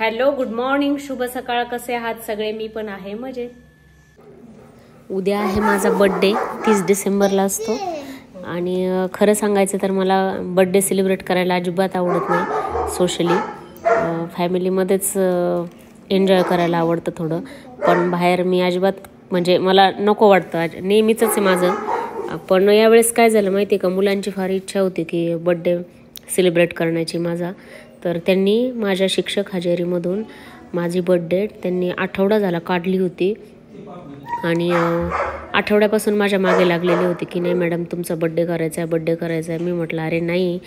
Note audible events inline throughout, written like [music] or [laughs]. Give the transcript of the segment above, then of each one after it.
Hello good morning. शुभ सकाळ. कसे आहात? सगळे मी पण आहे मजेत. उद्या आहे माझा बड्डे तीस डिसेंबरला असतो. आणि खरं सांगायचं तर मला बड्डे सेलिब्रेट करायला अजिबात आवडत नाही सोशली. फॅमिलीमध्येच एन्जॉय करायला आवडतं थोडं. पण बाहेर मी अजिबात म्हणजे मला नको वाटतं. आज- नेहमीच आहे माझं. पण यावेळेस काय झालं माहिती आहे का? मुलांची फार इच्छा होती की बड्डे सेलिब्रेट करण्याची माझा. तर त्यांनी माझ्या शिक्षक हजेरीमधून माझी बड्डे त्यांनी आठवडा झाला काढली होती. आणि आठवड्यापासून माझ्या मागे लागलेली होती की नाही मॅडम तुमचा बड्डे करायचा आहे बड्डे करायचा आहे. मी म्हटलं अरे नाही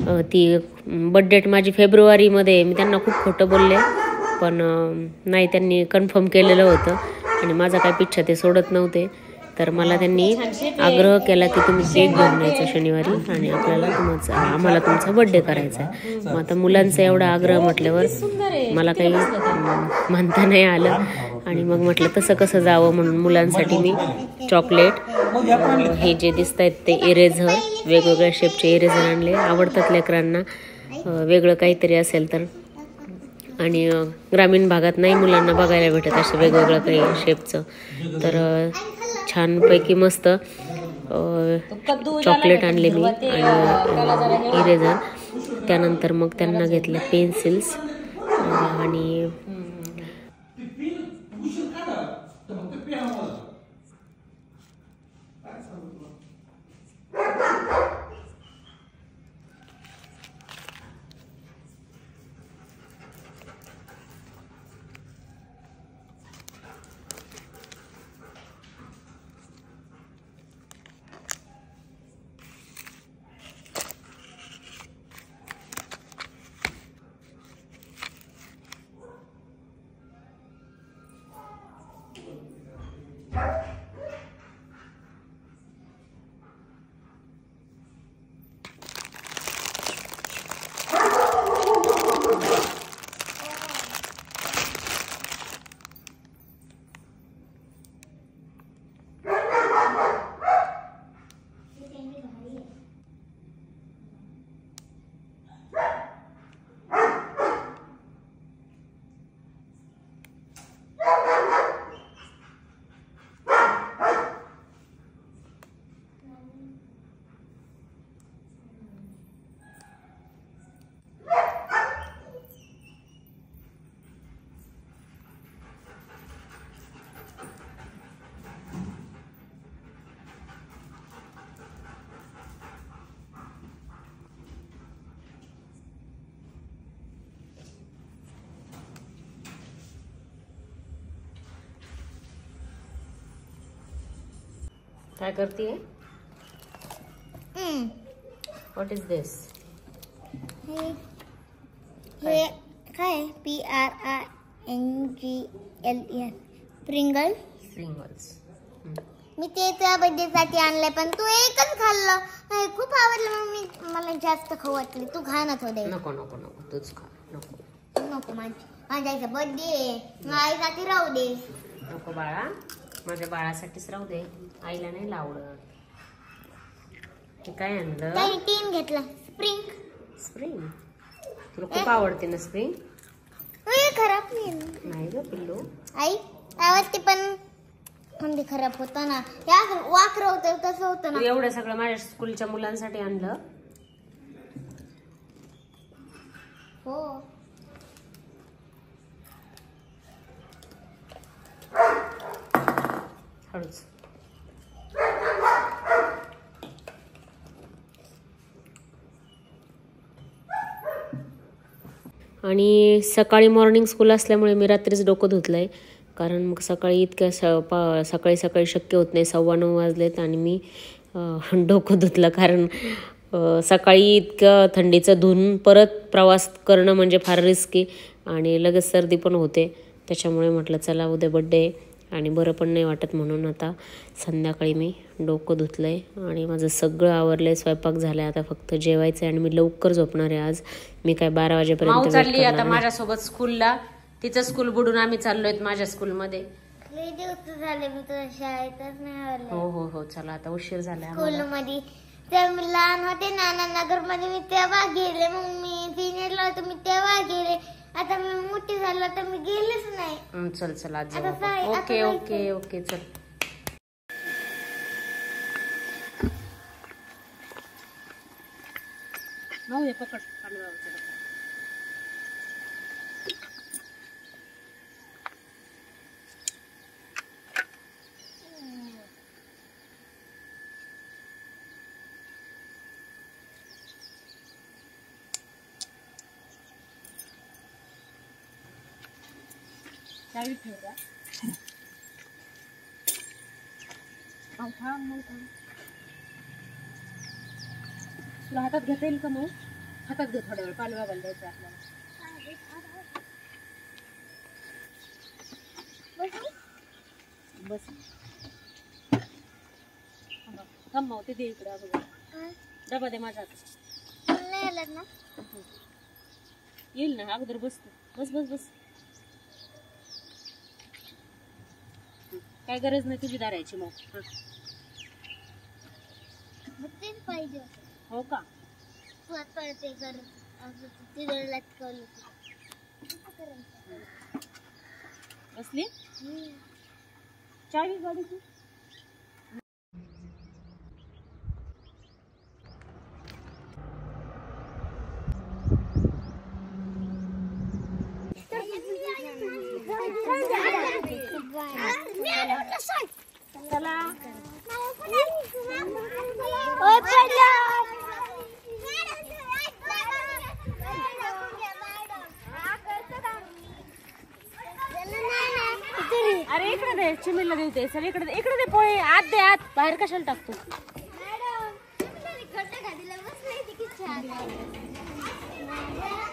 ती बड्डेट माझी फेब्रुवारीमध्ये मी त्यांना खूप खोटं बोलले. पण नाही त्यांनी कन्फर्म केलेलं होतं. आणि माझा काय पिच्छा ते सोडत नव्हते. तर मला त्यांनी आग्रह केला की तुम्ही केक घेऊन यायचा शनिवारी आणि आपल्याला तुमचा आम्हाला तुमचा बड्डे करायचा आहे. मग आता मुलांचा एवढा आग्रह म्हटल्यावर मला काही म्हणता नाही आलं. आणि मग म्हटलं तसं कसं जावं म्हणून मुलांसाठी मी चॉकलेट हे जे दिसत आहेत ते इरेझर वेगवेगळ्या शेपचे इरेझर आणले. आवडतात लेकरांना. वेगळं काहीतरी असेल तर आणि ग्रामीण भागात नाही मुलांना बघायला भेटत असं वेगवेगळं काही शेपचं तर छानपैकी मस्त चॉकलेट आणले मी आणि इरेझर त्यानंतर मग त्यांना घेतले पेन्सिल्स आणि काय करते? व्हॉट इज दिस हे काय? P R I N G L N Pringle Pringles मी ते तुझ्या बर्थडे साठी आणलंय पण तू एकच खाल्लं. नाही, खूप आवडलं मग मी. मला जास्त खाऊ वाटली. तू खा ना थोडे नको नको नको. तूच खा. नको. नको माझी माझ्या आईचा बर्थडे आईसाठी राहू दे. नको बाळा. माझ्या बाळासाठीच राहू दे. आईला नाही आवडत हे काय आणलं? तीन घेतला. स्प्रिंग स्प्रिंग तुला खूप आवडते ना स्प्रिंग खराब नाही नाही ग पिल्लू. आई आवडते पण म्हणजे खराब होतं ना. या वाकर होतं तसं होतं ना. एवढं सगळं माझ्या स्कूलच्या मुलांसाठी आणलं? हो. हळूच. आणि सकाळी मॉर्निंग स्कूल असल्यामुळे मी रात्रीच डोकं धुतलं आहे कारण मग सकाळी इतक्या स पा सकाळी सकाळी शक्य होत नाही. सव्वा नऊ वाजलेत आणि मी [laughs] डोकं धुतलं. कारण सकाळी इतकं थंडीचं धुवून परत प्रवास करणं म्हणजे फार रिस्की आणि लगेच सर्दी पण होते. त्याच्यामुळे म्हटलं चला उद्या बड्डे आहे आणि बरं पण नाही वाटत म्हणून आता संध्याकाळी मी डोकं धुतलं आहे आणि माझं सगळं आवरलं आहे स्वयंपाक झाला आहे आता फक्त जेवायचं आहे आणि मी लवकर झोपणार आहे आज. मी काय बारा वाजेपर्यंत चालली आता. माझ्यासोबत स्कूलला. तिचं स्कूल बुडून आम्ही चाललोय माझ्या स्कूलमध्ये. झाले हो हो हो चला आता उशीर तेव्हा मी लहान होते नाना नगरमध्ये मी तेव्हा गेले. मग मी सिनियरला होते मी तेव्हा गेले. आता मी मोठी झालो तर मी गेलेच नाही हं, चल चल आज जाऊ आता आपण. काय- आता ओके. ओके ओके चल पकड तुला हातात घेता येईल का मग? हातात घे थोड्या वेळ पालवा बाबाला द्यायचं आपल्याला. बस. थांबा. माव ते दे इकडे अगोदर डबा दे माझ्या हातात. येईल ना अगोदर बस. बस बस बस. काय गरज नाही तुझी दारायची मग हं. मग तेच पाहिजे होतं. हो का परत परत ते कर असं तिथं लटकवलं कसं करायचं? बसली हम्म. चावी गाडीची चला अरे इकडे दे चिमीला देऊ ते सर इकडे इकडे दे पोहे आत दे आत बाहेर कशाला टाकतो? थँक्यू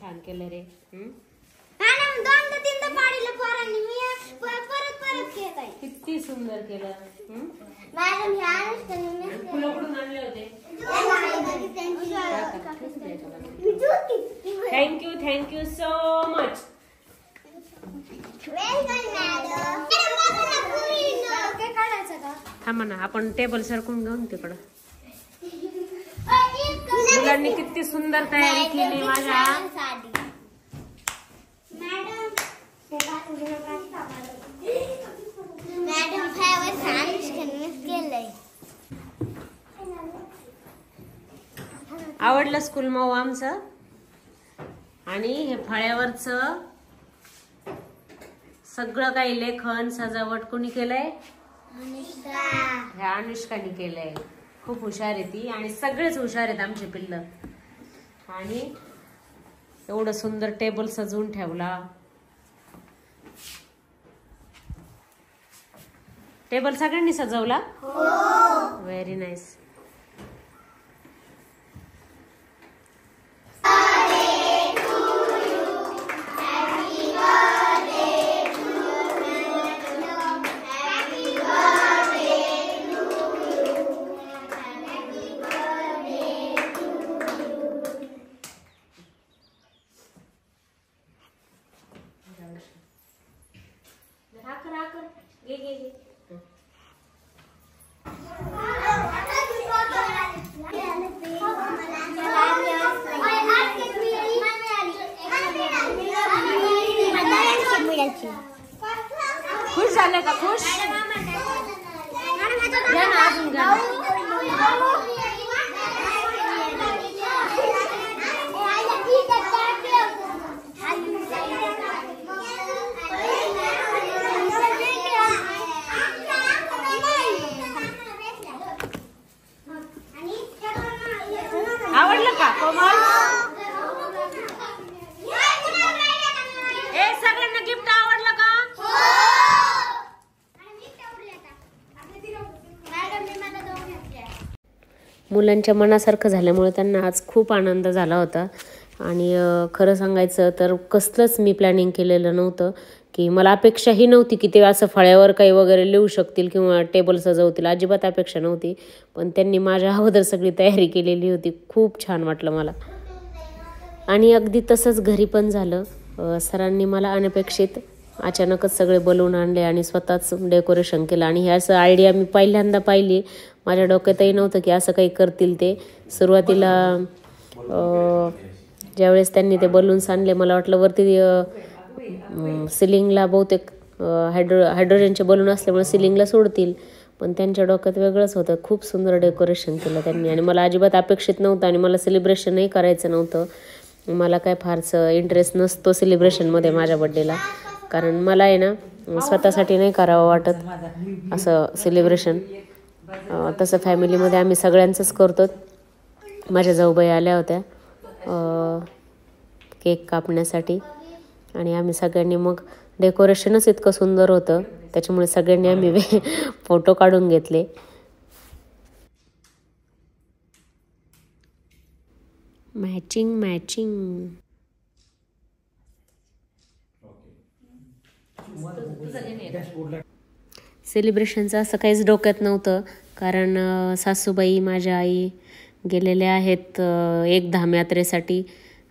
छान केलं रे. किती सुंदर केलं. थँक्यू थँक्यू सो मच थांबा ना आपण टेबल सरकून घेऊन तिकडं. मुलांनी किती सुंदर तयारी केली माझ्या आवडलं स्कूल मग आमचं? आणि हे फळ्यावरच सगळं काही लेखन सजावट कोणी केलंय? अनुष्का. ह्या अनुष्काने केलंय. खूप हुशार आहे ती आणि सगळेच हुशार आहेत आमचे पिल्ल. आणि एवढं सुंदर टेबल सजवून ठेवला. टेबल सगळ्यांनी सजवला? व्हेरी नाईस खुश झाले का खुश घ्या ना अजून घ्या ना. आवडलं का कोमल ए सगळ्यांना गिफ्ट आवडलं का मुलांच्या मनासारखं झाल्यामुळे त्यांना आज खूप आनंद झाला होता. आणि खरं सांगायचं तर कसलंच मी प्लॅनिंग केलेलं नव्हतं की मला अपेक्षाही नव्हती की ते असं फळ्यावर काही वगैरे लिहू शकतील किंवा टेबल सजवतील. अजिबात अपेक्षा नव्हती. पण त्यांनी माझ्या अगोदर सगळी तयारी केलेली होती. खूप छान वाटलं मला. आणि अगदी तसंच घरी पण झालं. सरांनी मला अनपेक्षित अचानकच सगळे बलून आणले आणि स्वतःच डेकोरेशन केलं. आणि हे असं आयडिया मी पहिल्यांदा पाहिली. माझ्या डोक्यातही नव्हतं की असं काही करतील ते. सुरुवातीला ज्यावेळेस त्यांनी ते बलून्स आणले मला वाटलं वरती सिलिंगला बहुतेक हायड्रो हायड्रोजनचे बलून असल्यामुळे सिलिंगला सोडतील. पण त्यांच्या डोक्यात वेगळंच होतं. खूप सुंदर डेकोरेशन केलं त्यांनी. आणि मला अजिबात अपेक्षित नव्हतं आणि मला सेलिब्रेशनही करायचं नव्हतं. मला काय फारसं इंटरेस्ट नसतो सेलिब्रेशनमध्ये माझ्या बड्डेला कारण मला आहे ना स्वतःसाठी नाही करावं वाटत असं सेलिब्रेशन तसं फॅमिलीमध्ये आम्ही सगळ्यांचंच करतो. माझ्या जाऊबाई आल्या होत्या. केक कापण्यासाठी. आणि आम्ही सगळ्यांनी मग डेकोरेशनच इतकं सुंदर होतं. त्याच्यामुळे सगळ्यांनी आम्ही फोटो [laughs] काढून घेतले. मॅचिंग मॅचिंग सेलिब्रेशनचं असं काहीच डोक्यात नव्हतं. कारण सासूबाई माझ्या आई गेलेल्या आहेत एक धाम यात्रेसाठी.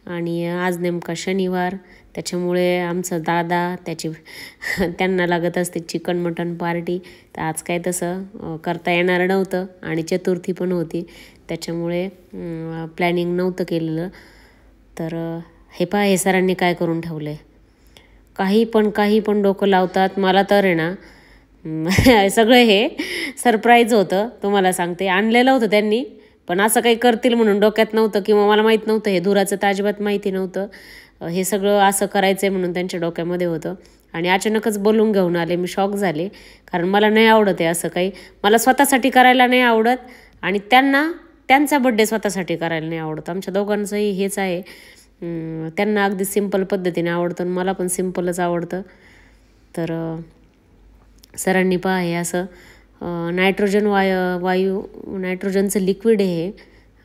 आणि आज नेमका शनिवार. त्याच्यामुळे आमचं दादा त्याची [laughs] त्यांना लागत असते चिकन मटन पार्टी. तर आज काय तसं करता येणार नव्हतं. आणि चतुर्थी पण होती. त्याच्यामुळे प्लॅनिंग नव्हतं केलेलं. तर हे पहा हे सरांनी काय करून ठेवलं आहे काही पण काही पण डोकं लावतात. मला तर आहे ना [laughs] सगळं हे सरप्राईज होतं तुम्हाला सांगते. आणलेलं होतं त्यांनी पण असं काही करतील म्हणून डोक्यात नव्हतं किंवा मला माहीत नव्हतं. हे धुराचं तर अजिबात माहिती नव्हतं. हे सगळं असं करायचं आहे म्हणून त्यांच्या डोक्यामध्ये होतं. आणि अचानकच बोलून घेऊन आले. मी शॉक झाले कारण मला नाही आवडत आहे असं काही. मला स्वतःसाठी करायला नाही आवडत आणि त्यांना त्यांचा बड्डे स्वतःसाठी करायला नाही आवडत. आमच्या दोघांचंही हेच आहे. त्यांना अगदी सिंपल पद्धतीने आवडतं आणि मला पण सिम्पलच आवडतं. तर सरांनी पहा हे असं नायट्रोजन वाय वायू नायट्रोजनचं लिक्विड आहे हे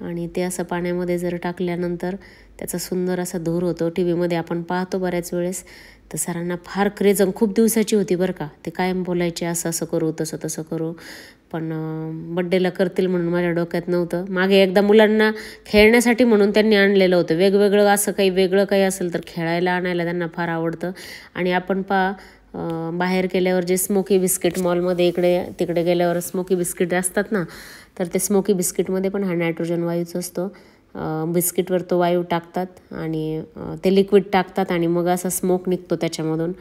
आणि ते असं पाण्यामध्ये जर टाकल्यानंतर त्याचा सुंदर असा धूर होतो. टी व्हीमध्ये आपण पाहतो बऱ्याच वेळेस. तर सरांना फार क्रेज खूप दिवसाची होती बरं का. ते कायम बोलायचे असं असं करू तसं तसं करू. पण बड्डेला करतील म्हणून माझ्या डोक्यात नव्हतं. मागे एकदा मुलांना खेळण्यासाठी म्हणून त्यांनी आणलेलं होतं. वेगवेगळं असं काही वेगळं काही असेल तर खेळायला आणायला त्यांना फार आवडतं. आणि आपण पा बाहेर गेल्यावर जे स्मोकी बिस्किट मॉलमध्ये इकडे तिकडे गेल्यावर स्मोकी बिस्किट असतात ना तर ते स्मोकी बिस्किटमध्ये पण हा नायट्रोजन वायूच असतो. बिस्किटवर तो वायू टाकतात आणि ते लिक्विड टाकतात आणि मग असा स्मोक निघतो त्याच्यामधून.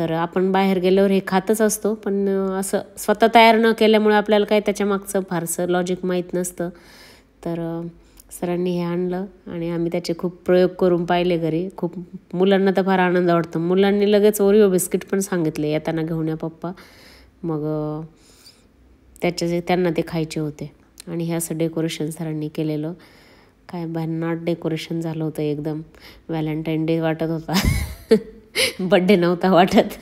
तर आपण बाहेर गेल्यावर हे खातच असतो. पण असं स्वतः तयार न केल्यामुळे आपल्याला काय त्याच्या मागचं फारसं लॉजिक माहीत नसतं. तर सरांनी हे आणलं आणि आम्ही त्याचे खूप प्रयोग करून पाहिले घरी. खूप मुलांना तर फार आनंद वाटतो. मुलांनी लगेच ओरिओ बिस्किट पण सांगितले येताना घेऊन या पप्पा. मग अं, त्याचे जे त्यांना ते खायचे होते. आणि हे असं डेकोरेशन सरांनी केलेलं. काय भन्नाट डेकोरेशन झालं होतं एकदम. व्हॅलेंटाईन डे वाटत होता. [laughs] बड्डे नव्हता वाटत.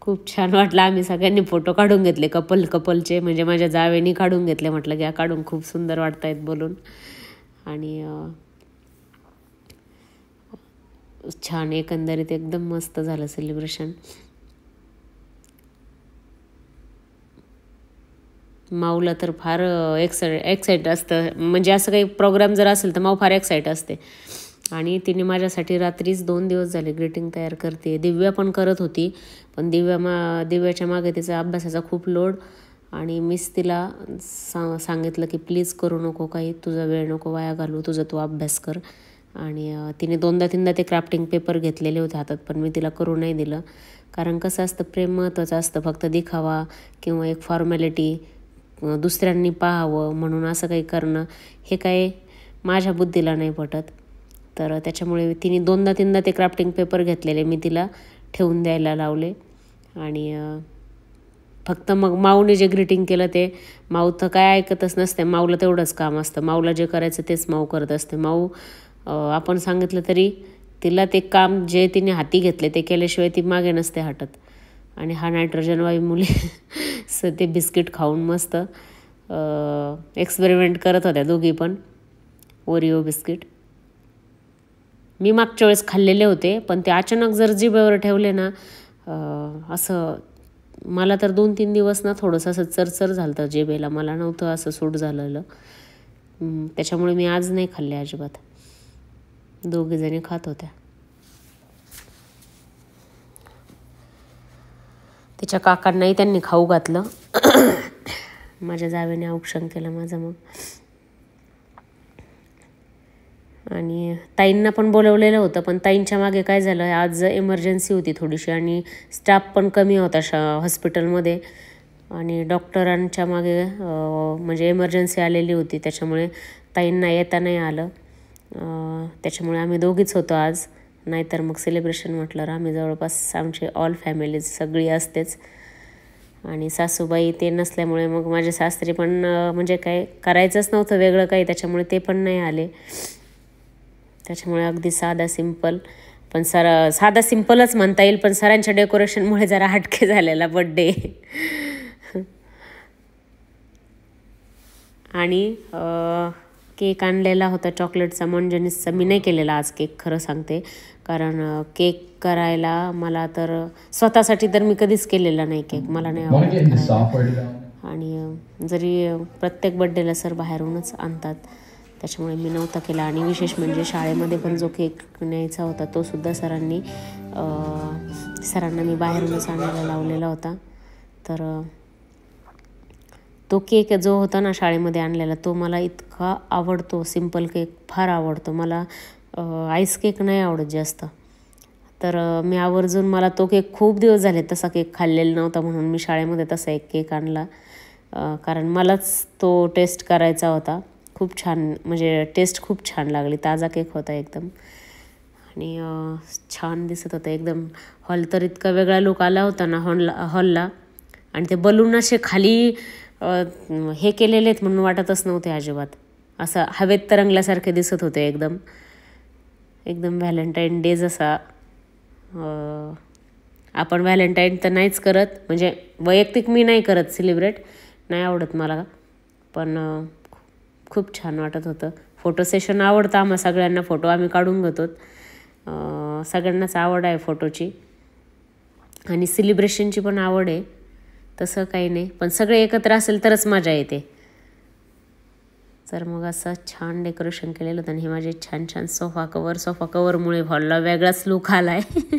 खूप छान वाटलं. आम्ही सगळ्यांनी फोटो काढून घेतले. कपल कपलचे म्हणजे माझ्या जावेनी काढून घेतले. म्हटलं की काढून. खूप सुंदर वाटत आहेत बोलून. आणि छान एकंदरीत एकदम मस्त झालं सेलिब्रेशन माऊला तर फार एक्साइट एक्साइट असतं. म्हणजे असं काही प्रोग्राम जर असेल तर माऊ फार एक्साइट असते. आणि तिने माझ्यासाठी रात्रीच दोन दिवस झाले ग्रीटिंग तयार करते. दिव्या पण करत होती पण दिव्या मा दिव्याच्या मागे तिचा अभ्यासाचा खूप लोड आणि मीच तिला सा सांगितलं की प्लीज करू नको काही तुझा वेळ नको वाया घालू तुझा तू अभ्यास कर. आणि तिने दोनदा तीनदा ते क्राफ्टिंग पेपर घेतलेले होते हातात पण मी तिला करू नाही दिलं. कारण कसं असतं प्रेम महत्त्वाचं असतं फक्त दिखावा किंवा एक फॉर्मॅलिटी दुसऱ्यांनी पाहावं म्हणून असं काही करणं हे काय माझ्या बुद्धीला नाही पटत. तर त्याच्यामुळे तिने दोनदा तीनदा ते क्राफ्टिंग पेपर घेतलेले. मी तिला ठेवून द्यायला लावले. आणि फक्त मग माऊने जे ग्रीटिंग केलं ते माऊ तर काय ऐकतच नसते. माऊला तेवढंच काम असतं. माऊला जे करायचं तेच माऊ करत असते. माऊ आपण सांगितलं तरी तिला ते काम जे तिने हाती घेतले ते केल्याशिवाय ती मागे नसते हटत. आणि हा नायट्रोजनवायू मुली [laughs] स ते बिस्किट खाऊन मस्त एक्सपेरिमेंट करत होत्या दोघी पण. Oreo biscuit. मी मागच्या वेळेस खाल्लेले होते पण ते अचानक जर जिभेवर ठेवले ना असं मला तर दोन तीन दिवस ना थोडंसं असं चरचर झालं होतं जेबेला मला नव्हतं असं सूट झालेलं. त्याच्यामुळे मी आज नाही खाल्ले अजिबात. दोघीजणी खात होत्या. तिच्या काकांनाही त्यांनी खाऊ घातलं. [coughs] माझ्या जावेने औक्षण केलं माझं मग. आणि ताईंना पण बोलवलेलं होतं पण ताईंच्या मागे काय झालं आज इमर्जन्सी होती थोडीशी आणि स्टाफ पण कमी होता शा हॉस्पिटलमध्ये आणि डॉक्टरांच्या मागे म्हणजे इमर्जन्सी आलेली होती त्याच्यामुळे ताईंना येता नाही आलं. त्याच्यामुळे आम्ही दोघीच होतो आज. नाहीतर मग सेलिब्रेशन म्हटलं आम्ही जवळपास आमची ऑल फॅमिलीज सगळी असतेच. आणि सासूबाई ते नसल्यामुळे मग माझे सासरे पण म्हणजे काय करायचंच नव्हतं वेगळं काही त्याच्यामुळे ते पण नाही आले. त्याच्यामुळे अगदी साधा सिंपल पण सर साधा सिंपलच म्हणता येईल पण सरांच्या डेकोरेशनमुळे जरा हटके झालेला बड्डे. आणि केक आणलेला होता चॉकलेटचा मंजनीसचा. मी नाही केलेला आज केक खरं सांगते. कारण केक करायला मला तर स्वतःसाठी तर मी कधीच केलेला नाही केक. मला नाही आवडत आणि जरी प्रत्येक बड्डेला सर बाहेरूनच आणतात. त्याच्यामुळे मी नव्हता केला. आणि विशेष म्हणजे शाळेमध्ये पण जो केक न्यायचा होता तो सुद्धा सरांनी सरांना मी बाहेरूनच आणायला लावलेला होता. तर तो केक जो होता ना शाळेमध्ये आणलेला तो मला इतका आवडतो. सिंपल केक फार आवडतो. मला आईस केक नाही आवडत जास्त. तर मी आवर्जून मला तो केक खूप दिवस झाले तसा केक खाल्लेला नव्हता म्हणून मी शाळेमध्ये तसा एक केक आणला. कारण मलाच तो टेस्ट करायचा होता. खूप छान म्हणजे टेस्ट खूप छान लागली. ताजा केक होता एकदम. आणि छान दिसत होतं. एकदम हॉल तर इतका वेगळा लुक आला होता ना हॉलला हॉलला. आणि ते बलून असे खाली हे केलेले आहेत म्हणून वाटतच नव्हते अजिबात. असं हवेत तरंगल्यासारखे दिसत होते एकदम. एकदम व्हॅलेंटाईन डे जसा आपण व्हॅलेंटाईन तर नाहीच करत. म्हणजे वैयक्तिक मी नाही करत सेलिब्रेट नाही आवडत मला. पण खूप छान वाटत होतं. फोटो सेशन आवडतं आम्हा सगळ्यांना फोटो आम्ही काढून घेतो. सगळ्यांनाच आवड आहे फोटोची आणि सेलिब्रेशनची पण आवड आहे. तसं काही नाही. पण सगळे एकत्र असेल तरच मजा येते. तर मग असं छान डेकोरेशन केलेलं होतं. आणि हे माझे छान छान सोफा कवर सोफा कवरमुळे हॉलला वेगळाच लुक आला आहे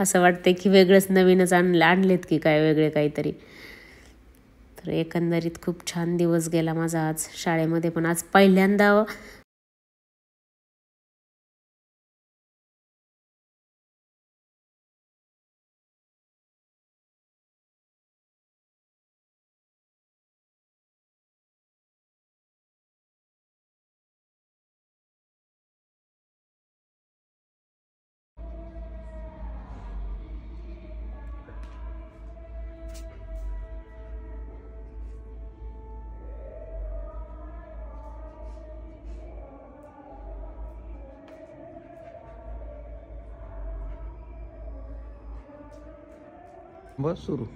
असं वाटते की वेगळंच नवीनच आणलं आणलेत की काय वेगळे काहीतरी. तर एकंदरीत खूप छान दिवस गेला माझा आज. शाळेमध्ये पण आज पहिल्यांदा बस सुरू.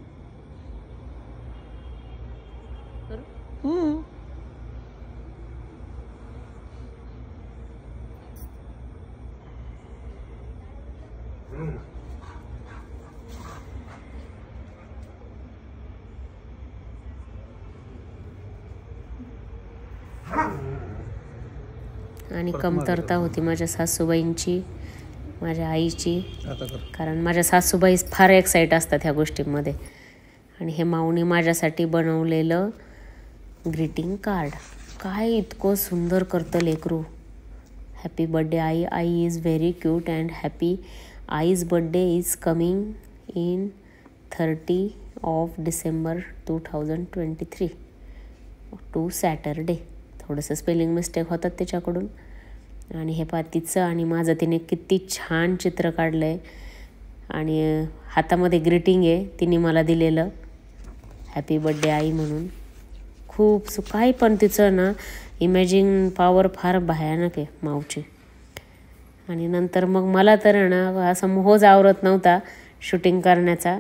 आणि कमतरता होती माझ्या सासूबाईंची. माझ्या आईची. कारण माझ्या सासूबाई फार एक्साईट असतात ह्या गोष्टींमध्ये. आणि हे माऊनी माझ्यासाठी बनवलेलं ग्रीटिंग कार्ड काय इतकं सुंदर करतं लेकरू. हॅपी बड्डे आई. आई is very cute and happy eyes birthday is coming in thirty of December two thousand twenty three to Saturday थोडंसं स्पेलिंग मिस्टेक होतात त्याच्याकडून. आणि हे पा तिचं आणि माझं तिने किती छान चित्र काढलं आहे आणि हातामध्ये ग्रीटिंग आहे तिने मला दिलेलं. हॅपी बड्डे आई म्हणून. खूप सु काही पण तिचं ना. इमॅजिन पॉवर फार भयानक आहे माऊची. आणि नंतर मग मला तर ना असं मोहज आवरत नव्हता शूटिंग करण्याचा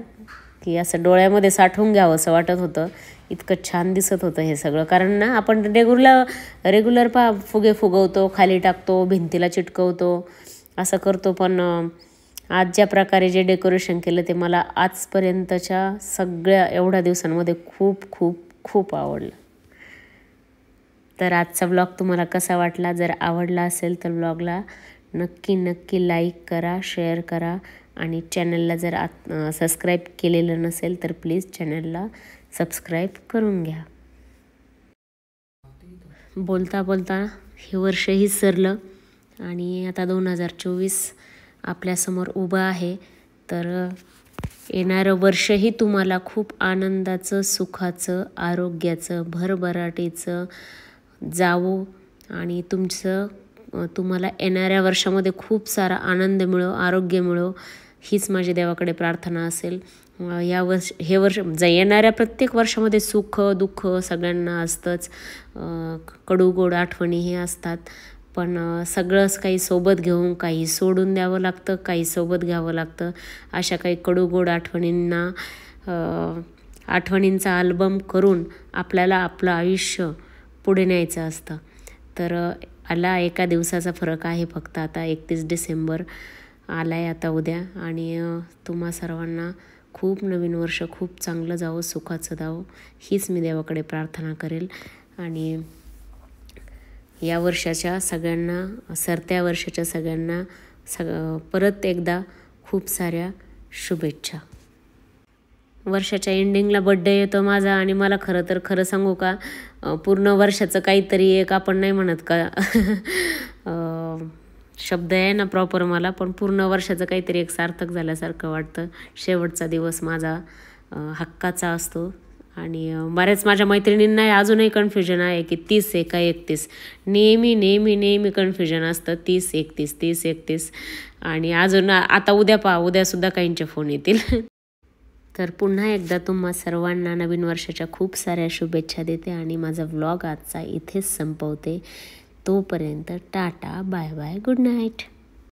की असं डोळ्यामध्ये साठवून घ्यावं असं वाटत होतं. इतकं छान दिसत होतं हे सगळं. कारण ना आपण रेग्युलर रेग्युलर पा फुगे फुगवतो खाली टाकतो भिंतीला चिटकवतो असं करतो. पण आज ज्या प्रकारे जे डेकोरेशन केलं ते मला आजपर्यंतच्या सगळ्या एवढ्या दिवसांमध्ये खूप खूप खूप आवडलं. तर आजचा ब्लॉग तुम्हाला कसा वाटला? जर आवडला असेल तर ब्लॉगला नक्की नक्की लाईक करा शेअर करा. आणि चॅनलला जर आत सबस्क्राईब केलेलं नसेल तर प्लीज चॅनलला सबस्क्राईब करून घ्या. बोलता बोलता हे वर्षही सरलं आणि आता दोन हजार चोवीस आपल्यासमोर उभं आहे. तर येणारं वर्षही तुम्हाला खूप आनंदाचं सुखाचं आरोग्याचं भरभराटीचं जावो आणि तुमचं तुम्हाला येणाऱ्या वर्षामध्ये खूप सारा आनंद मिळो आरोग्य मिळो हीच माझी देवाकडे प्रार्थना असेल. या वर्ष हे वर्ष ज येणाऱ्या प्रत्येक वर्षामध्ये सुख दुःख सगळ्यांना असतंच. कडू गोड आठवणी हे असतात. पण सगळंच काही सोबत घेऊन काही सोडून द्यावं लागतं काही सोबत घ्यावं लागतं. अशा काही कडू गोड आठवणींना आठवणींचा अल्बम करून आपल्याला आपलं आयुष्य पुढे न्यायचं असतं. तर आला एका दिवसाचा फरक आहे फक्त आता एकतीस डिसेंबर. आला आहे आता उद्या. आणि तुम्हा सर्वांना खूप नवीन वर्ष खूप चांगलं जावं सुखाचं जावं. हीच मी देवाकडे प्रार्थना करेल. आणि या वर्षाच्या सगळ्यांना सरत्या वर्षाच्या सगळ्यांना सग परत एकदा खूप साऱ्या शुभेच्छा. वर्षाच्या एंडिंगला बड्डे येतो माझा आणि मला खरं तर खरं सांगू का? पूर्ण वर्षाचं काहीतरी एक आपण नाही म्हणत का? [laughs] शब्द आहे ना प्रॉपर मला पण पूर्ण वर्षाचं काहीतरी एक सार्थक झाल्यासारखं वाटतं. शेवटचा दिवस माझा हक्काचा असतो. आणि बऱ्याच माझ्या मैत्रिणींना अजूनही कन्फ्युजन आहे की तीस एका एकतीस. नेहमी नेहमी नेहमी कन्फ्युजन असतं. तीस एकतीस तीस एकतीस. आणि अजून आता उद्या पहा उद्यासुद्धा काहींचे फोन येतील. [laughs] तर पुन्हा एकदा तुम्हा सर्वांना नवीन वर्षाच्या खूप साऱ्या शुभेच्छा देते आणि माझा व्लॉग आजचा इथेच संपवते. तोपर्यंत tata bye bye good night.